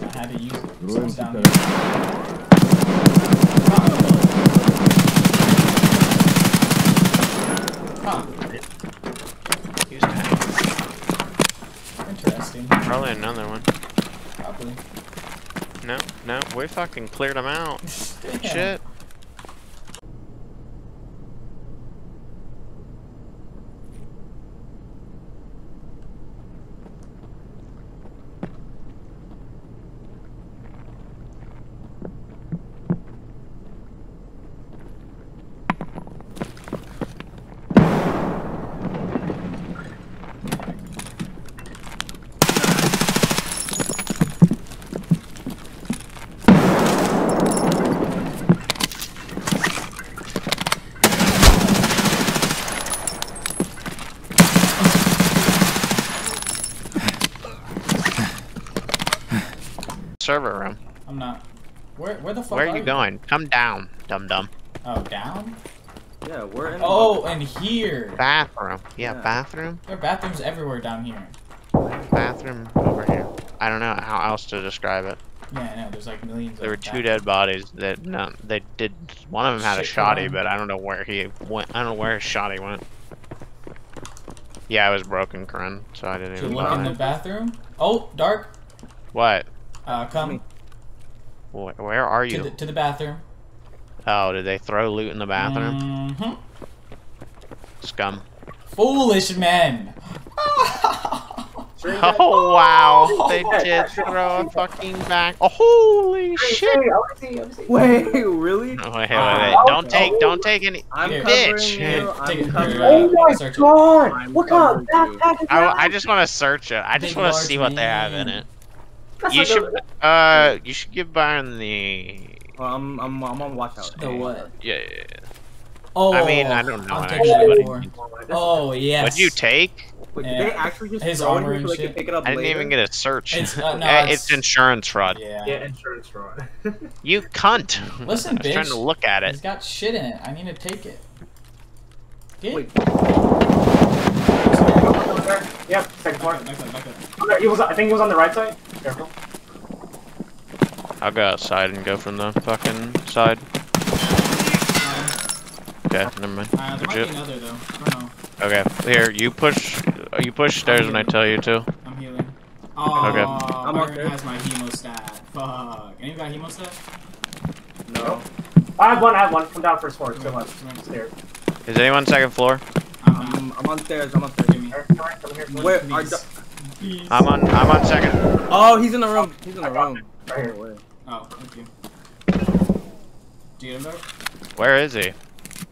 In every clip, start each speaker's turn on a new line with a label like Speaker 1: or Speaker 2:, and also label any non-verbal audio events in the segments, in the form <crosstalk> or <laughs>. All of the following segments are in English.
Speaker 1: I had to use it.
Speaker 2: Ruins
Speaker 1: Someone's down
Speaker 2: the-
Speaker 1: here. Huh.
Speaker 3: Use tank.
Speaker 1: Interesting.
Speaker 3: Probably another one.
Speaker 1: Probably.
Speaker 3: No, no, we fucking cleared them out. <laughs> Shit. Server room.
Speaker 1: I'm not. Where where the fuck
Speaker 3: Where are you going? Come down, dum dum.
Speaker 1: Oh, down?
Speaker 4: Yeah, we're in.
Speaker 1: Oh, and here.
Speaker 3: Bathroom. Yeah,
Speaker 4: Yeah.
Speaker 3: bathroom.
Speaker 1: There are bathrooms everywhere down here.
Speaker 3: Bathroom over here. I don't know how else to describe it.
Speaker 1: Yeah, I know. There's like millions.
Speaker 3: There were two
Speaker 1: bathrooms.
Speaker 3: dead bodies that no, they did. One of them had a
Speaker 1: Shit,
Speaker 3: shoddy, but I don't know where he went. I don't know where his shoddy went. Yeah, I was broken, Corinne, so I didn't
Speaker 1: To
Speaker 3: even
Speaker 1: look in
Speaker 3: buy
Speaker 1: the bathroom. Oh, dark.
Speaker 3: What?
Speaker 1: Uh, come
Speaker 3: Wh- Where are
Speaker 1: to
Speaker 3: you?
Speaker 1: the, to the bathroom.
Speaker 3: Oh, did they throw loot in the bathroom?
Speaker 1: hmm
Speaker 3: Scum.
Speaker 1: Foolish men. <laughs>
Speaker 3: Oh wow, they
Speaker 5: yeah, yeah,
Speaker 3: did
Speaker 5: sure.
Speaker 3: throw a fucking back. Oh, holy
Speaker 5: Hey,
Speaker 3: shit!
Speaker 5: hey, I wanna see, I wanna see.
Speaker 4: Wait, really?
Speaker 3: Oh, wait, wait,
Speaker 1: Ah,
Speaker 3: wait! Don't
Speaker 5: okay.
Speaker 3: take, don't take any.
Speaker 4: I'm
Speaker 1: Here,
Speaker 4: covering
Speaker 3: bitch.
Speaker 4: you. I'm
Speaker 1: take it.
Speaker 4: covering
Speaker 1: Here,
Speaker 5: Oh my
Speaker 1: Search
Speaker 5: god!
Speaker 4: I'm
Speaker 5: What kind of backpack is
Speaker 3: I,
Speaker 5: that?
Speaker 3: I just want to search it. I just want to see what they have in it.
Speaker 5: That's
Speaker 3: You should,
Speaker 5: a-
Speaker 3: uh, you should give Byron the.
Speaker 4: Well, I'm, I'm, I'm on watch out.
Speaker 1: The what?
Speaker 3: Yeah. yeah, yeah.
Speaker 1: Oh.
Speaker 3: I mean, I don't know
Speaker 1: I'll
Speaker 3: what
Speaker 1: take
Speaker 3: actually
Speaker 1: that
Speaker 3: what
Speaker 1: before.
Speaker 3: he-
Speaker 1: Oh yes.
Speaker 3: What'd you take?
Speaker 4: Wait,
Speaker 1: Yeah.
Speaker 4: did they actually just
Speaker 1: His
Speaker 4: throw it
Speaker 1: armor
Speaker 4: here
Speaker 1: and
Speaker 4: so they
Speaker 1: shit.
Speaker 4: can pick it up
Speaker 3: I didn't
Speaker 4: later?
Speaker 3: even get a search.
Speaker 1: It's, uh, no,
Speaker 3: Eh,
Speaker 1: it's-
Speaker 3: it's insurance fraud.
Speaker 1: Yeah.
Speaker 5: Yeah, insurance fraud.
Speaker 3: You cunt.
Speaker 1: Listen,
Speaker 3: I was trying to look at
Speaker 1: He's
Speaker 3: it.
Speaker 1: got shit in it. I need to take it. Get
Speaker 4: Wait.
Speaker 5: yep, second floor.
Speaker 1: Back up, back up, back up.
Speaker 5: Okay, was, I think he was on the right side. Careful.
Speaker 3: I'll go outside and go from the fucking side. Okay, never mind.
Speaker 1: Uh, there might be
Speaker 3: Legit.
Speaker 1: another though. I don't know.
Speaker 3: Okay, here you push. You push stairs when I tell you to.
Speaker 1: I'm healing. Oh,
Speaker 3: Okay.
Speaker 4: I'm
Speaker 1: Byron has my hemostat. Fuck. Anyone got hemostat?
Speaker 4: No.
Speaker 5: I have one, I have one. Come down first floor. It's
Speaker 1: Come on,
Speaker 5: one.
Speaker 1: come on.
Speaker 5: Stairs.
Speaker 3: Is anyone second floor?
Speaker 1: I'm not.
Speaker 4: I'm, I'm on stairs. I'm on
Speaker 1: Give
Speaker 4: stairs.
Speaker 1: me.
Speaker 5: Here, come here, come here.
Speaker 1: One,
Speaker 4: Where are
Speaker 1: please.
Speaker 4: the-
Speaker 1: Please.
Speaker 3: I'm on. I'm on second.
Speaker 4: Oh, he's in the room. He's in the room.
Speaker 5: Right here.
Speaker 1: Oh, thank you. Do you get him, Dark?
Speaker 3: Where is he?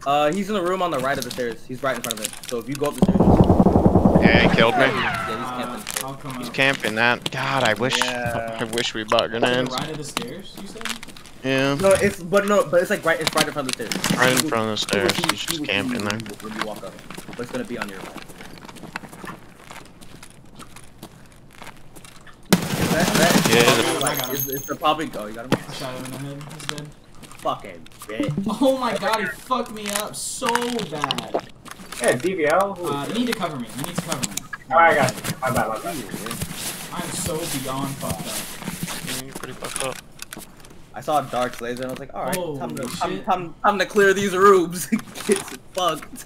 Speaker 4: Uh, he's in the room on the right of the stairs. He's right in front of it. So if you go up the stairs, just-
Speaker 3: Yeah, he killed me.
Speaker 4: yeah, he's
Speaker 1: Uh,
Speaker 4: camping.
Speaker 1: I'll come
Speaker 3: He's
Speaker 1: up.
Speaker 3: camping that. God, I wish.
Speaker 4: Yeah.
Speaker 3: I wish we bought
Speaker 1: To
Speaker 3: grenades.
Speaker 1: right of the stairs, you said?
Speaker 3: Yeah.
Speaker 4: No, it's but no, but it's like right. It's right in front of the stairs.
Speaker 3: Right in front of the stairs. He's just camping there.
Speaker 4: When you walk up, but it's gonna be on your right. That, that,
Speaker 3: Yeah,
Speaker 1: the- I got him.
Speaker 4: it's, it's the public. Oh, you got him.
Speaker 1: I shot him in the head. He's dead.
Speaker 4: Fucking bitch.
Speaker 1: Oh my god, he fucked me up so bad.
Speaker 5: Yeah, DVL. Who
Speaker 1: Uh,
Speaker 5: is
Speaker 1: you need to cover me. You need to cover me.
Speaker 5: Alright, I got you. My bad, my bad.
Speaker 1: I'm so beyond fucked up.
Speaker 3: You're pretty fucked up.
Speaker 4: I saw a dark laser and I was like, alright,
Speaker 1: Holy
Speaker 4: time, to, time, time, time to clear these rooms. <laughs> It's fucked.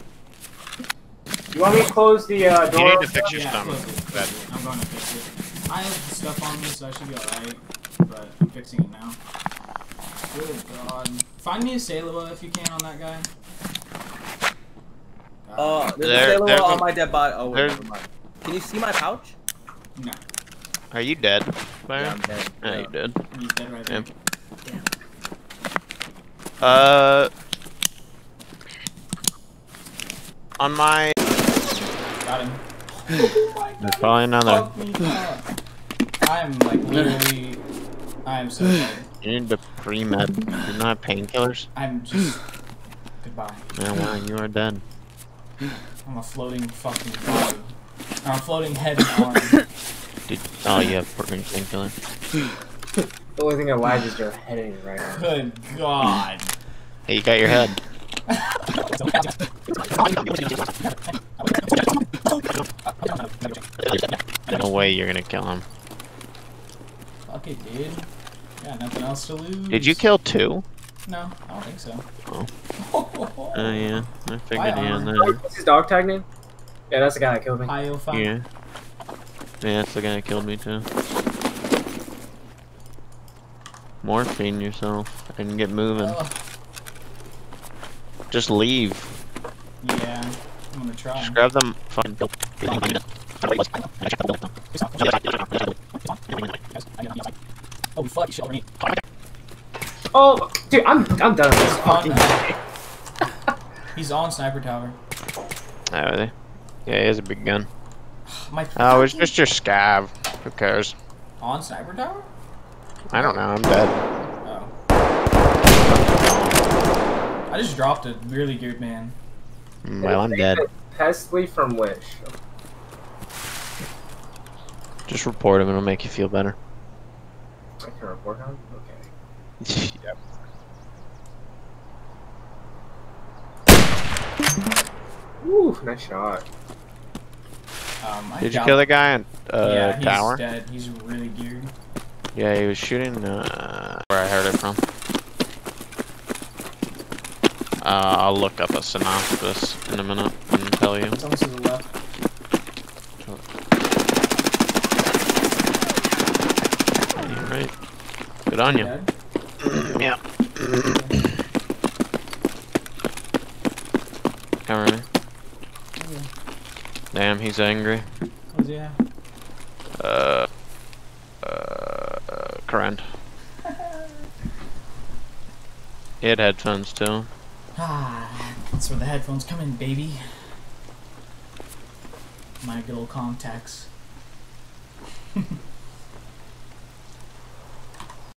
Speaker 5: You want me to close the uh, door?
Speaker 3: You need to fix your
Speaker 1: Yeah,
Speaker 3: stomach.
Speaker 1: close it.
Speaker 3: That-
Speaker 1: I'm going to fix it. I have stuff on me, so I should be alright. But I'm fixing it now. Good god. Find me a Salewa if you can on that guy. God.
Speaker 4: Uh, there's
Speaker 3: There-
Speaker 4: a sailor on my dead body. Oh, wait, never mind. Can you see my pouch?
Speaker 1: no,
Speaker 3: Are you dead?
Speaker 4: Yeah, I'm dead.
Speaker 3: Yeah, you did.
Speaker 1: he's dead right there.
Speaker 3: Uh. On my.
Speaker 1: Got him.
Speaker 3: There's probably another.
Speaker 1: Fuck me up. I'm like literally. I'm so dead.
Speaker 3: You need to pre-med. You don't painkillers?
Speaker 1: I'm just. Goodbye.
Speaker 3: Yeah, well, you are dead.
Speaker 1: I'm a floating fucking body. I'm a floating head and arm.
Speaker 3: Did, oh, you have fucking painkiller.
Speaker 5: The only thing that lags is your heading right now.
Speaker 1: Good god.
Speaker 3: Hey, you got your head. No way you're gonna kill him.
Speaker 1: Fuck it, dude. Yeah, nothing else to lose.
Speaker 3: Did you kill two?
Speaker 1: No, I don't think so.
Speaker 3: Oh. <laughs> Oh yeah, I figured
Speaker 1: Why
Speaker 3: he had
Speaker 1: armor?
Speaker 3: that.
Speaker 5: What's his dog tag name? Yeah, that's the guy that killed me.
Speaker 1: IO five.
Speaker 3: Yeah. Yeah, that's the guy that killed me too. Morphine yourself and get moving.
Speaker 1: Oh,
Speaker 3: Just leave.
Speaker 1: yeah, I'm gonna try.
Speaker 3: Just grab them fucking
Speaker 1: Oh fuck, you shit already.
Speaker 5: Oh, dude, I'm I'm done with this
Speaker 1: On,
Speaker 5: fucking. <laughs>
Speaker 1: he's on sniper tower.
Speaker 3: Oh, are they? Yeah, he has a big gun. <sighs>
Speaker 1: My
Speaker 3: Oh, it's just your scav. Who cares?
Speaker 1: on sniper tower.
Speaker 3: I don't know, I'm dead.
Speaker 1: Oh. I just dropped a really good man.
Speaker 3: Well, I'm dead.
Speaker 5: Pesley from Wish.
Speaker 3: Just report him, it'll make you feel better.
Speaker 5: I can report on. Okay. <laughs>
Speaker 3: yep.
Speaker 5: Ooh, nice shot.
Speaker 1: Um, I
Speaker 3: Did you kill the guy in uh,
Speaker 1: yeah, he's
Speaker 3: tower?
Speaker 1: dead. He's really geared.
Speaker 3: Yeah, he was shooting uh, where I heard it from. Uh, I'll look up a synopsis in a minute and tell you.
Speaker 1: It's almost to the left.
Speaker 3: You're right. Good on you.
Speaker 1: Dead. <clears throat>
Speaker 3: yeah. <clears throat> Cover me. Damn, he's angry.
Speaker 1: Oh, yeah.
Speaker 3: Uh, uh, current. <laughs> He had headphones too.
Speaker 1: Ah, that's where the headphones come in, baby. My good old Comtacs.